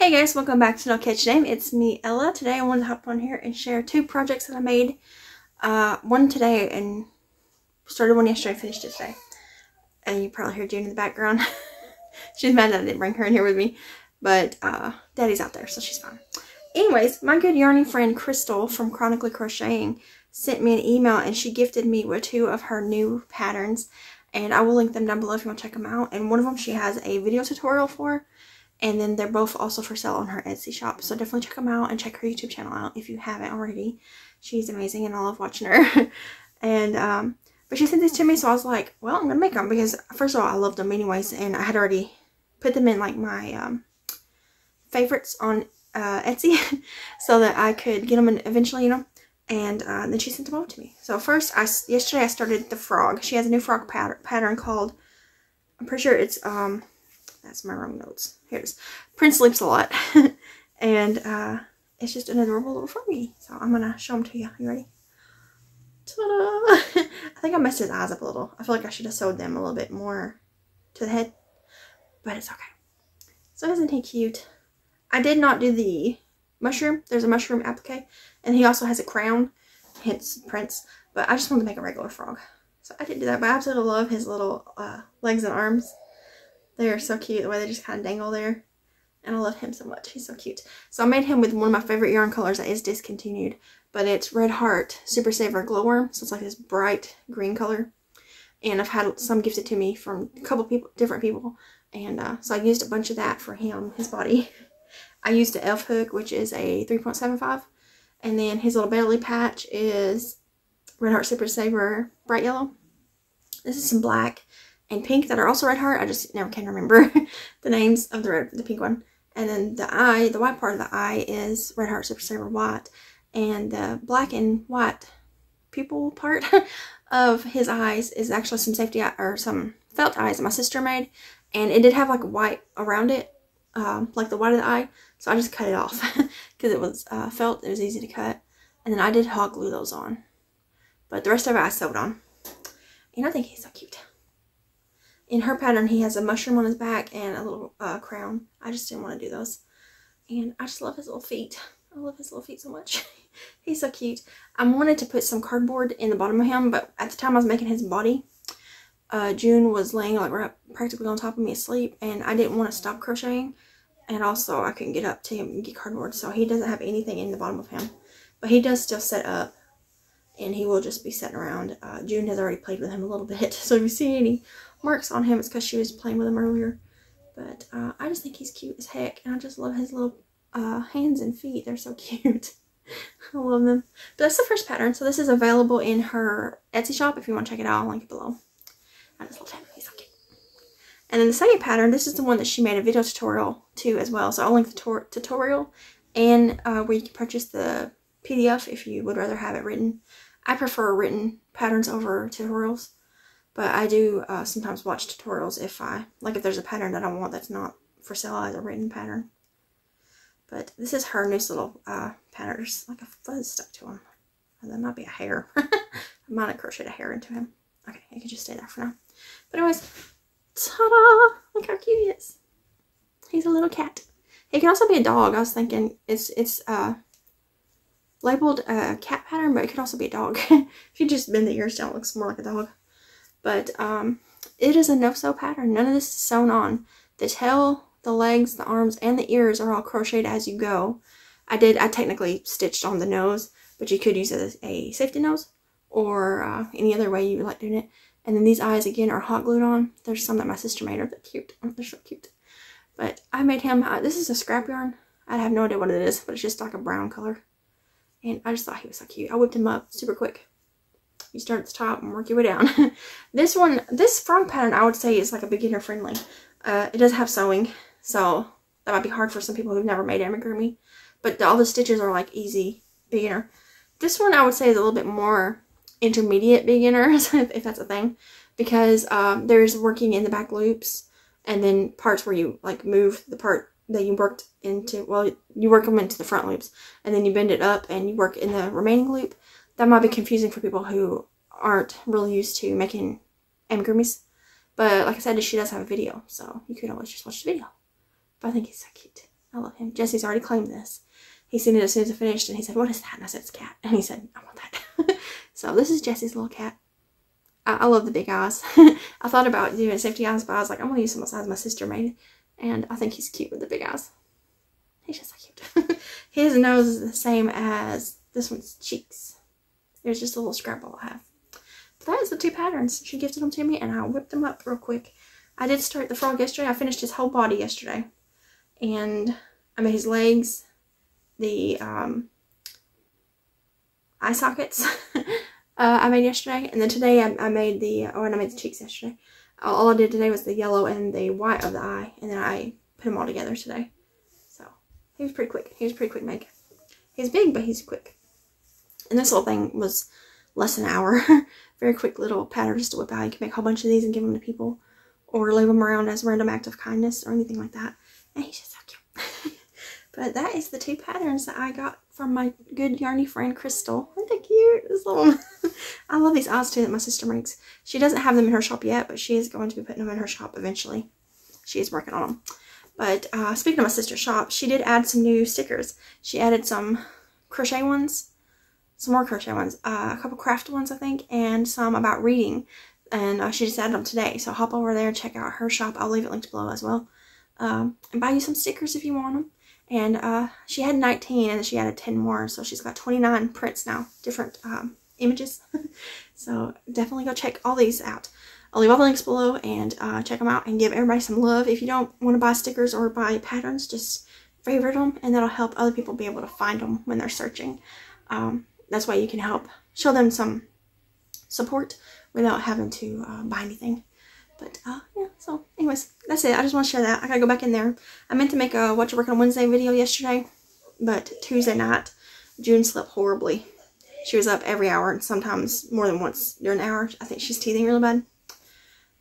Hey guys, welcome back to No Catchy Name. It's me, Ella. Today I wanted to hop on here and share two projects that I made. Uh, one today and started one yesterday, finished it today. And you probably hear June in the background. she's mad that I didn't bring her in here with me. But uh, Daddy's out there, so she's fine. Anyways, my good yarning friend Crystal from Chronically Crocheting sent me an email and she gifted me with two of her new patterns. And I will link them down below if you want to check them out. And one of them she has a video tutorial for and then they're both also for sale on her Etsy shop. So definitely check them out and check her YouTube channel out if you haven't already. She's amazing and I love watching her. and, um, but she sent these to me, so I was like, well, I'm to make them because, first of all, I loved them anyways. And I had already put them in, like, my um, favorites on uh, Etsy so that I could get them eventually, you know. And uh, then she sent them over to me. So first, I, yesterday I started the frog. She has a new frog pattern, pattern called, I'm pretty sure it's, um, that's my wrong notes. Here's Prince Leaps A Lot. and uh, it's just an adorable little froggy. So I'm going to show them to you. You ready? Ta-da! I think I messed his eyes up a little. I feel like I should have sewed them a little bit more to the head. But it's okay. So isn't he cute? I did not do the mushroom. There's a mushroom applique. And he also has a crown. Hence Prince. But I just wanted to make a regular frog. So I didn't do that. But I absolutely love his little uh, legs and arms. They're so cute, the way they just kind of dangle there. And I love him so much. He's so cute. So I made him with one of my favorite yarn colors that is discontinued. But it's Red Heart Super Saver Glowworm. So it's like this bright green color. And I've had some gifted to me from a couple people, different people. And uh, so I used a bunch of that for him, his body. I used an F hook, which is a 3.75. And then his little belly patch is Red Heart Super Saver Bright Yellow. This is some black and pink that are also red heart. I just never can remember the names of the red, the pink one. And then the eye, the white part of the eye is red heart super saver white. And the black and white pupil part of his eyes is actually some safety eye, or some felt eyes that my sister made. And it did have like white around it, um, like the white of the eye. So I just cut it off because it was uh, felt. It was easy to cut. And then I did hot glue those on. But the rest of it I sewed on. And I think he's so cute in her pattern, he has a mushroom on his back and a little uh, crown. I just didn't want to do those. And I just love his little feet. I love his little feet so much. He's so cute. I wanted to put some cardboard in the bottom of him, but at the time I was making his body, uh, June was laying like right practically on top of me asleep, and I didn't want to stop crocheting. And also, I couldn't get up to him and get cardboard, so he doesn't have anything in the bottom of him. But he does still set up, and he will just be sitting around. Uh, June has already played with him a little bit, so if you see any marks on him. It's because she was playing with him earlier. But uh, I just think he's cute as heck. And I just love his little uh, hands and feet. They're so cute. I love them. But that's the first pattern. So this is available in her Etsy shop. If you want to check it out, I'll link it below. I just love him. He's so cute. And then the second pattern, this is the one that she made a video tutorial to as well. So I'll link the tutorial and uh, where you can purchase the PDF if you would rather have it written. I prefer written patterns over tutorials. But I do uh, sometimes watch tutorials if I, like if there's a pattern that I want that's not for sale as a written pattern. But this is her new little uh, pattern. There's like a fuzz stuck to him. that might be a hair. I might have crocheted a hair into him. Okay, I can just stay there for now. But anyways, ta-da! Look how cute he is. He's a little cat. He can also be a dog. I was thinking it's it's uh labeled a cat pattern, but it could also be a dog. if you just bend the ears down, it looks more like a dog. But um, it is a no-sew pattern. None of this is sewn on. The tail, the legs, the arms, and the ears are all crocheted as you go. I did, I technically stitched on the nose, but you could use a, a safety nose or uh, any other way you like doing it. And then these eyes, again, are hot glued on. There's some that my sister made. Are cute? They're so cute. But I made him, uh, this is a scrap yarn. I have no idea what it is, but it's just like a brown color. And I just thought he was so cute. I whipped him up super quick you start at the top and work your way down. this one, this frog pattern, I would say is like a beginner friendly. Uh, it does have sewing, so that might be hard for some people who've never made amigurumi. But all the stitches are like easy beginner. This one I would say is a little bit more intermediate beginner, if that's a thing. Because um, there's working in the back loops and then parts where you like move the part that you worked into, well, you work them into the front loops and then you bend it up and you work in the remaining loop that might be confusing for people who aren't really used to making amigurumis. But like I said, she does have a video, so you could always just watch the video. But I think he's so cute. I love him. Jesse's already claimed this. He seen it as soon as I finished and he said, What is that? And I said, It's cat. And he said, I want that. so this is Jesse's little cat. I, I love the big eyes. I thought about doing safety eyes, but I was like, I'm to use some size my sister made. And I think he's cute with the big eyes. He's just so cute. His nose is the same as this one's cheeks. There's just a little scrapple I have. But that is the two patterns. She gifted them to me and I whipped them up real quick. I did start the frog yesterday. I finished his whole body yesterday. And I made his legs, the um, eye sockets uh, I made yesterday. And then today I, I made the, oh, and I made the cheeks yesterday. All I did today was the yellow and the white of the eye. And then I put them all together today. So he was pretty quick. He was pretty quick make. He's big, but he's quick. And this whole thing was less than an hour. Very quick little pattern just to whip out. You can make a whole bunch of these and give them to people. Or leave them around as a random act of kindness or anything like that. And he's just so cute. but that is the two patterns that I got from my good yarny friend Crystal. Aren't they cute? This little I love these eyes too that my sister makes. She doesn't have them in her shop yet, but she is going to be putting them in her shop eventually. She is working on them. But uh, speaking of my sister's shop, she did add some new stickers. She added some crochet ones, some more crochet ones, uh, a couple craft ones, I think, and some about reading. And uh, she just added them today. So hop over there check out her shop. I'll leave it linked below as well. Um, and buy you some stickers if you want them. And uh, she had 19 and she added 10 more. So she's got 29 prints now, different um, images. so definitely go check all these out. I'll leave all the links below and uh, check them out and give everybody some love. If you don't want to buy stickers or buy patterns, just favorite them and that'll help other people be able to find them when they're searching. Um, that's why you can help show them some support without having to uh, buy anything. But uh, yeah, so anyways, that's it. I just want to share that. I gotta go back in there. I meant to make a What You Working on Wednesday video yesterday, but Tuesday night, June slept horribly. She was up every hour and sometimes more than once during an hour. I think she's teething really bad.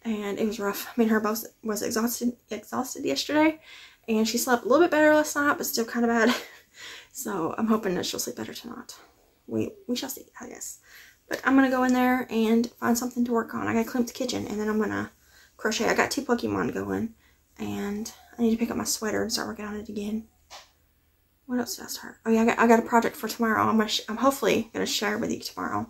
And it was rough. I mean, her boss was exhausted exhausted yesterday. And she slept a little bit better last night, but still kind of bad. so I'm hoping that she'll sleep better tonight. We, we shall see, I guess. But I'm going to go in there and find something to work on. I got to clean up the kitchen and then I'm going to crochet. I got two Pokemon going and I need to pick up my sweater and start working on it again. What else did I start? Oh yeah, I got, I got a project for tomorrow. I'm, gonna I'm hopefully going to share with you tomorrow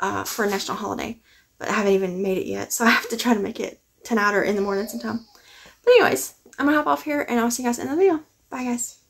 uh, for a national holiday. But I haven't even made it yet. So I have to try to make it tonight or in the morning sometime. But anyways, I'm going to hop off here and I'll see you guys in the video. Bye guys.